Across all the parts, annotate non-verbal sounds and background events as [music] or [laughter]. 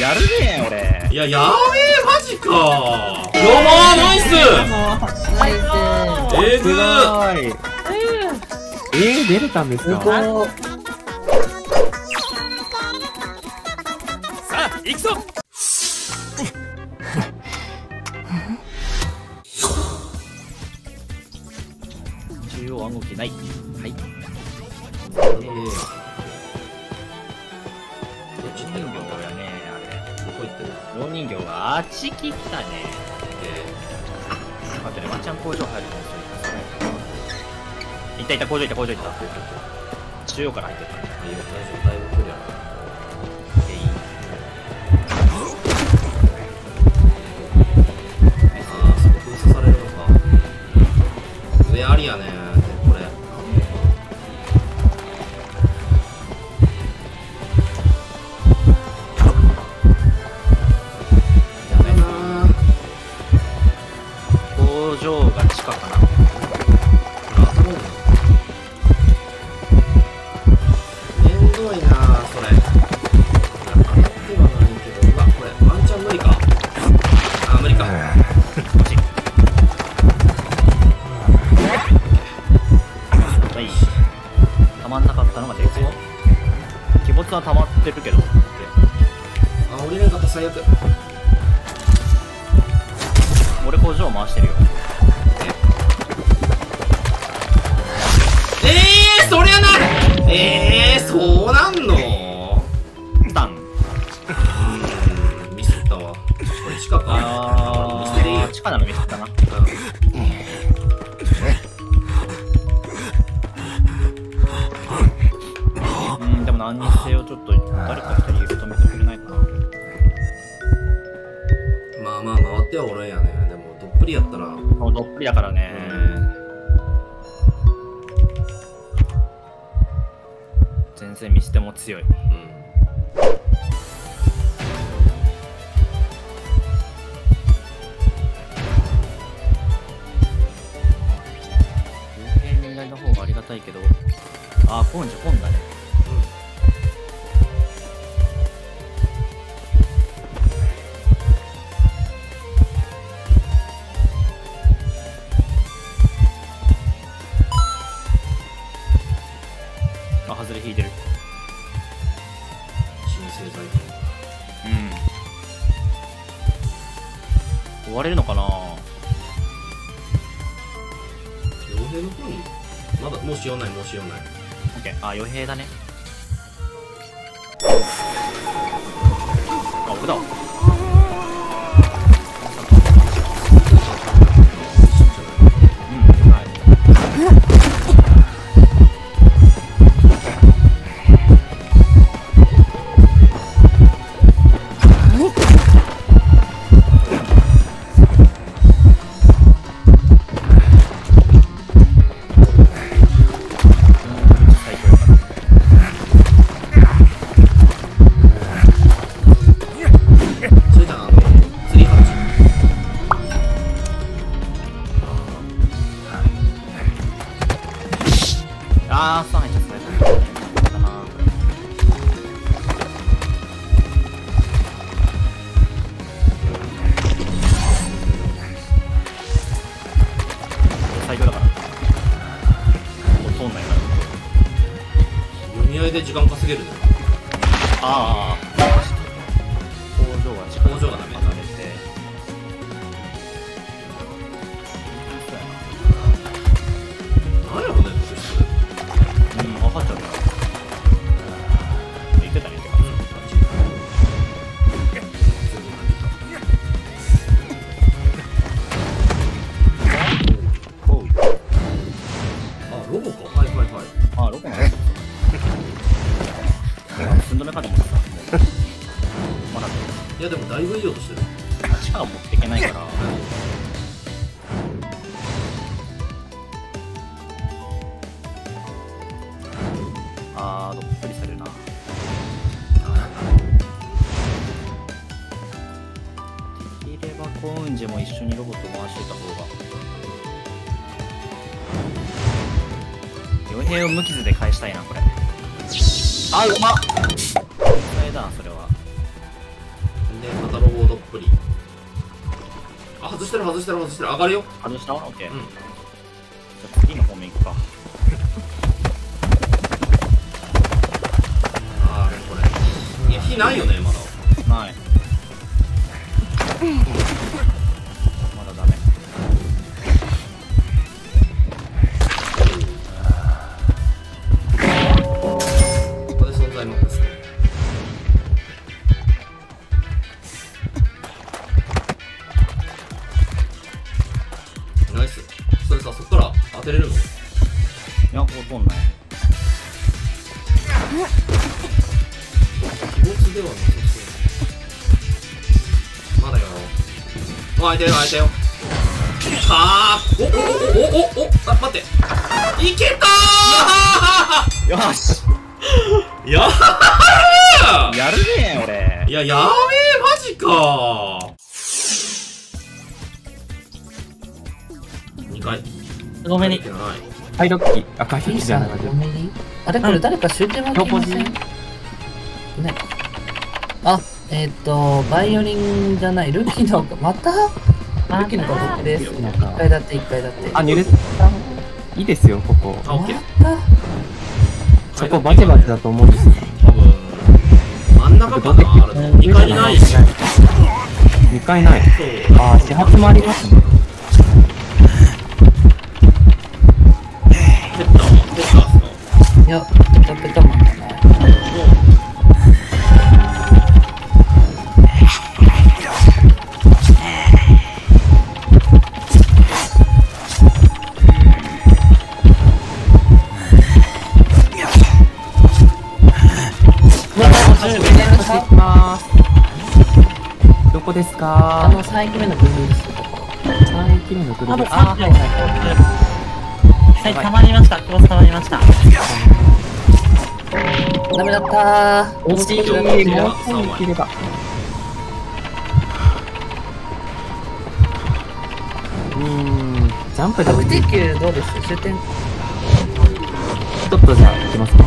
やるね俺。いややべえマジか。やばーナイス。ナイスえぐ。ーーい。えー、出れたんですか？さあ行くぞ。中央暗号機ない。はい。えーこ行ってるあれ老人形があっち来たね。えあとでワンチャン工場入るかもしれないいったいった工場いった工場いった。中央から入ってた。ー、いや大丈夫だい。ぶれんかった最悪俺工場回してるよ。えー、そりゃなえー、そうなんの？ダン。ミスったわ。これ近くあミスでいいよ。ー地下なの見せたな。うん。でも何にせよちょっと誰か一人いると認めててはおるんやね。でもどっぷりやったら。もうどっぷりだからね。全然見捨ても強い。うん。幽閉に左の方がありがたいけどああポンじゃあ外れ引いてる。新生剤うん。終われるのかな？傭兵の方にまだもうしようないもうしようない。オッケー。あ傭兵だね。あ俺だで時間稼げるねああ。力持っていけないから。あー、どっぷりされるな。できればコウンジも一緒にロボット回してた方が。傭兵を無傷で返したいな、これ。あ、うまっそれだ、それは。してる外してる外してる上がるよ外した？オッケー。うんじゃあ次の方面行くか。ああこれいや火ないよねまだない。ま [laughs] 気持ちではなさそうまだよ。お開いてる開いてよはあおおおおおおあ待って。いけたよし。ーやー！やるね俺。いややべえマジか。2回。ごめんねいけないはい、ロッキー。あ、回復じゃいいじゃなんか5ミリあれこれ誰か終点はどこにきませんね。あ、えっ、と、バイオリンじゃない、ルキの、また？ルキのが僕です。なん1か、階建て、1階建て。あ、濡れいいですよ、ここ。あオッケーまそこバチバチだと思うんですよ。多分真ん中かなあれ2階にないし2階ない。あー、始発もありますね。ペッターはペッターっすかたいや、ペタペタマンだな。うわー、行きます。どこですあかの3駅目の部分ですよ、ここ。3駅目のグルあとープ。あ3秒はい、たまりました。クロスたまりました。ダメだったー。惜しい、もうもう一回一回できれば。うーん、ジャンプで確定球どうです？終点。ちょっとじゃあ、行きますか。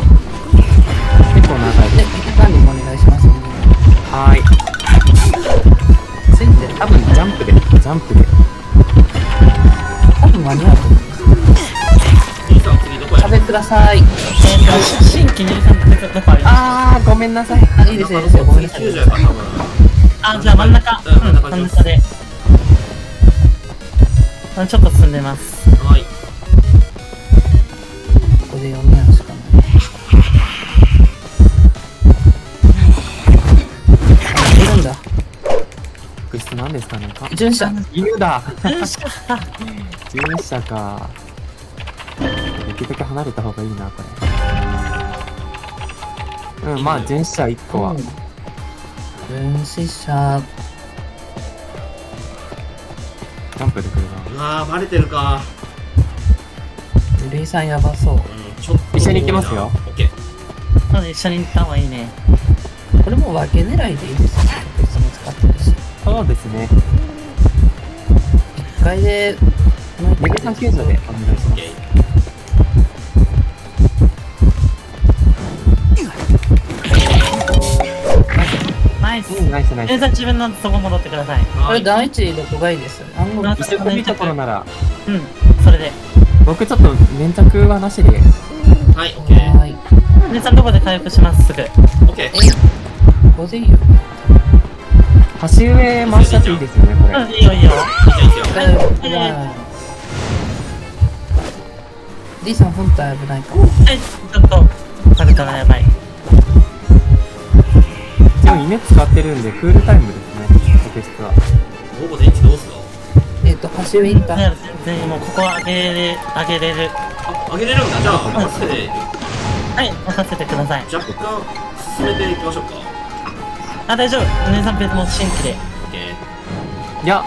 結構長いで、です。駅管理もお願いします、ね。はーい。ついてる。多分ジャンプで、ジャンプで。多分間に合うと思います。壁ください。え新規入さんってどこありますあー、ごめんなさい。あ、いいですよ、いいですよ。ごめんなさい。90やから多分あ、じゃあ真ん中。うんうん、真ん中で。あちょっと進んでます。はいここで読み合うしかない。あ、いるんだ。特質なんですかねか巡査。犬だ巡車 [laughs] か。できるだけ離れた方がいいな、これ。うん、まあ、巡車1個は。巡視車。ジャンプで来るな。うわーバレてるかゆるいさんやばそう。うんちょっと一緒に行きますよオッケーそうね一緒に行った方がいいね。これも分け狙いでいいですよね。いつも使ってるし。そうですね。1階で、もう一メ回ガサン救助でイス。うん、ナイスナイス。えじゃあ自分のとこ戻ってください。これはい第一どこがいいです暗号な一緒に見た頃なら、うん、それで。僕ちょっと粘着はなしで、はいオッケーはい。皆さんどこで回復します？すぐ。オッケーえ、ここでいいよ。端上回しちゃっていいですよね、これ。うん、いいよいいよ。いいよいい。D さん本体危ないかも。はい、ちょっと、食べたらやばい。一応稲使ってるんで、クールタイムですね、特質は。午後電池どうすかえっと、橋上行った。いや全然もうここ上げれ、上げれる。あげれるんだじゃあ任せてはい、任せてください。若干進めていきましょうかあ、大丈夫。お姉さんペースも新規で。オッケーいや、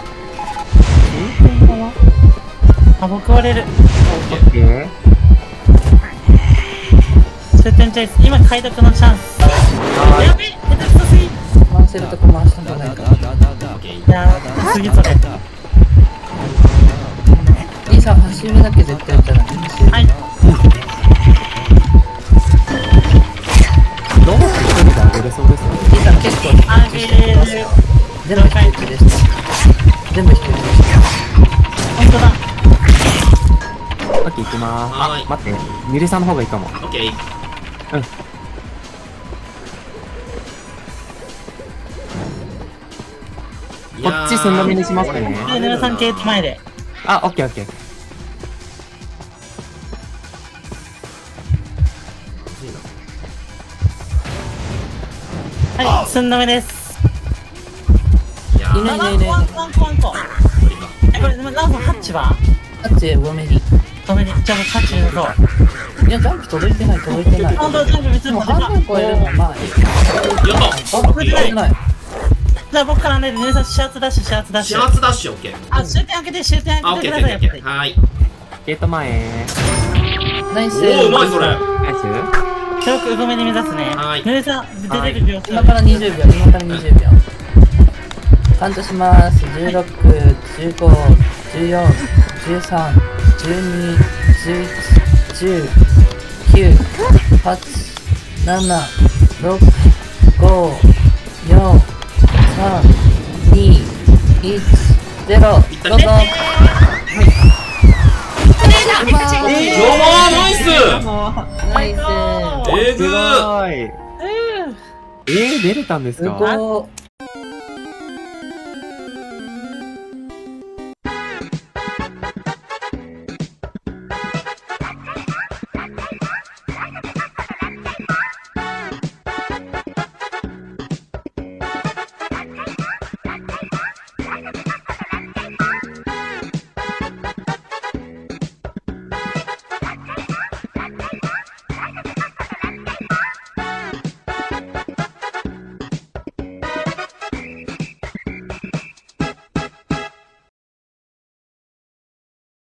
あ、僕割れる。オッケー。終点チェイス。今、解読のチャンス。やべ回せるとこ回したんじゃないか次それさ走るだけ絶対打たないはいどうするか上げれそうですさ結構れ全部引くです全部です本当だオッケー行きまーす。はい。待って、ミさんの方がいいかも。オッケー。うん。こっち寸止めにしますねで、皆さんゲート前で。あ、オッケーオッケー。はい、寸止めです。いやーいないいないいないワンコワンコワンコ。無理かえ、これ、ランさん、ハッチは？タッチ上目に。ごめんね、じゃあ僕ハッチ。いや、ジャンプ届いてない、届いてない。本当、全部別でもに半分超えるまあいい。やったあ、届いてない。じゃあ僕からね、皆さん、始発ダッシュ、始発ダッシュ。始発ダッシュオッケーあ、終点開けて、終点開けてください、オッケーオッケー。はーいゲート前。ナイス。おおうまいそれナイスじゃあ僕、うごめに目指すね。はい皆さん、出てる秒数。今から20秒、今から20秒。カウントします。16、15、14、13、12、11、10、9、8、7、6、5、4、3、2、1、0。どうぞ。うまーいよーナイスナイス。えぐすごーい。えー、出れたんですすか。